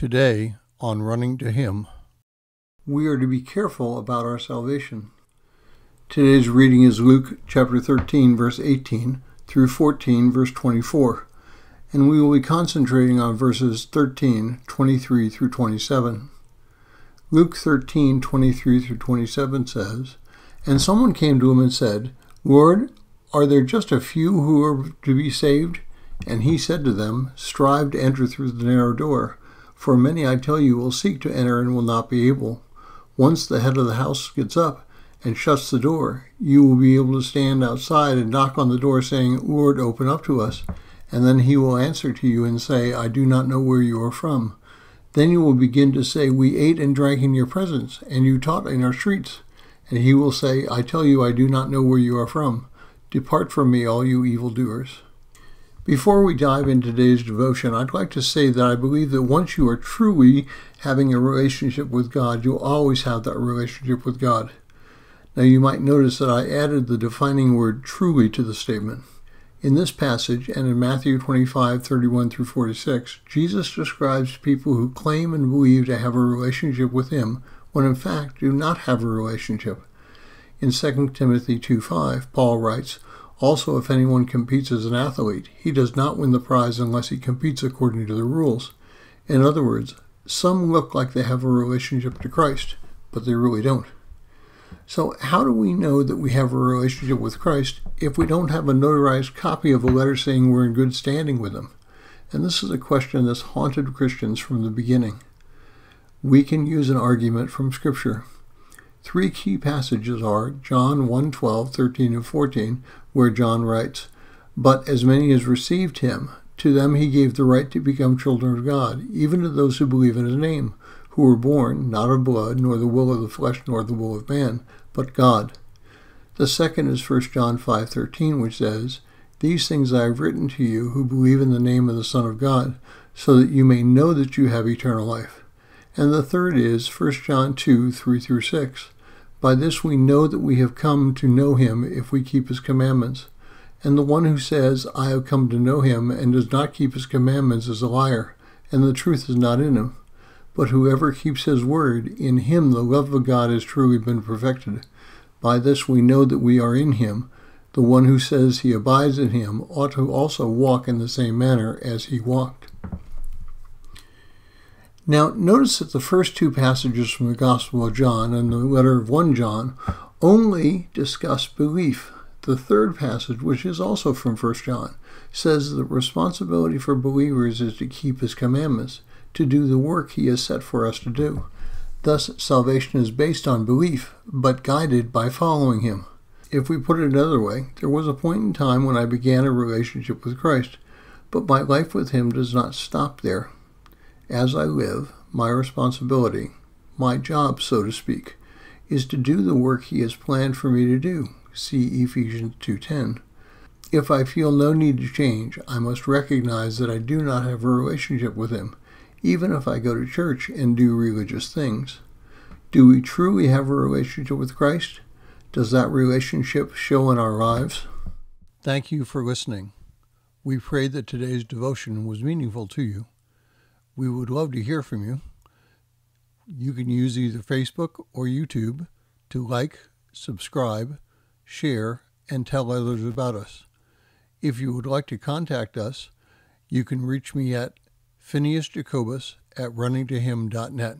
Today, on Running to Him, we are to be careful about our salvation. Today's reading is Luke chapter 13, verse 18 through 14, verse 24, and we will be concentrating on verses 13, 23 through 27. Luke 13, 23 through 27 says, And someone came to him and said, Lord, are there just a few who are to be saved? And he said to them, Strive to enter through the narrow door. For many, I tell you, will seek to enter and will not be able. Once the head of the house gets up and shuts the door, you will be able to stand outside and knock on the door, saying, Lord, open up to us. And then he will answer to you and say, I do not know where you are from. Then you will begin to say, We ate and drank in your presence, and you taught in our streets. And he will say, I tell you, I do not know where you are from. Depart from me, all you evildoers. Before we dive into today's devotion, I'd like to say that I believe that once you are truly having a relationship with God, you'll always have that relationship with God. Now, you might notice that I added the defining word truly to the statement. In this passage and in Matthew 25, 31 through 46, Jesus describes people who claim and believe to have a relationship with Him when in fact do not have a relationship. In 2 Timothy 2, 5, Paul writes, also, if anyone competes as an athlete, he does not win the prize unless he competes according to the rules. In other words, some look like they have a relationship to Christ, but they really don't. So, how do we know that we have a relationship with Christ if we don't have a notarized copy of a letter saying we're in good standing with Him? And this is a question that's haunted Christians from the beginning. We can use an argument from Scripture. Three key passages are John 1 12, 13, and 14, where John writes, But as many as received him, to them he gave the right to become children of God, even to those who believe in his name, who were born not of blood, nor the will of the flesh, nor the will of man, but God. The second is 1 John 5:13, which says, "These things I have written to you who believe in the name of the Son of God, so that you may know that you have eternal life." And the third is 1 John 2, 3 through 6. By this we know that we have come to know him if we keep his commandments. And the one who says, I have come to know him, and does not keep his commandments is a liar, and the truth is not in him. But whoever keeps his word, in him the love of God has truly been perfected. By this we know that we are in him. The one who says he abides in him ought to also walk in the same manner as he walked. Now, notice that the first two passages from the Gospel of John and the letter of 1 John only discuss belief. The third passage, which is also from 1 John, says the responsibility for believers is to keep his commandments, to do the work he has set for us to do. Thus, salvation is based on belief, but guided by following him. If we put it another way, there was a point in time when I began a relationship with Christ, but my life with him does not stop there. As I live, my responsibility, my job, so to speak, is to do the work he has planned for me to do. See Ephesians 2:10. If I feel no need to change, I must recognize that I do not have a relationship with him, even if I go to church and do religious things. Do we truly have a relationship with Christ? Does that relationship show in our lives? Thank you for listening. We pray that today's devotion was meaningful to you. We would love to hear from you. You can use either Facebook or YouTube to like, subscribe, share, and tell others about us. If you would like to contact us, you can reach me at Phineas Jacobus at runningtohim.net.